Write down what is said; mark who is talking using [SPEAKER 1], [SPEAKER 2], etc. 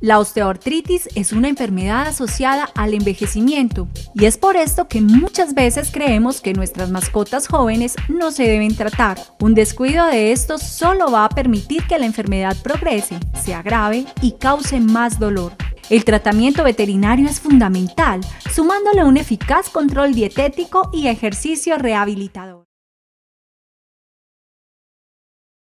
[SPEAKER 1] La osteoartritis es una enfermedad asociada al envejecimiento y es por esto que muchas veces creemos que nuestras mascotas jóvenes no se deben tratar. Un descuido de estos solo va a permitir que la enfermedad progrese, se agrave y cause más dolor. El tratamiento veterinario es fundamental, sumándole un eficaz control dietético y ejercicio rehabilitador.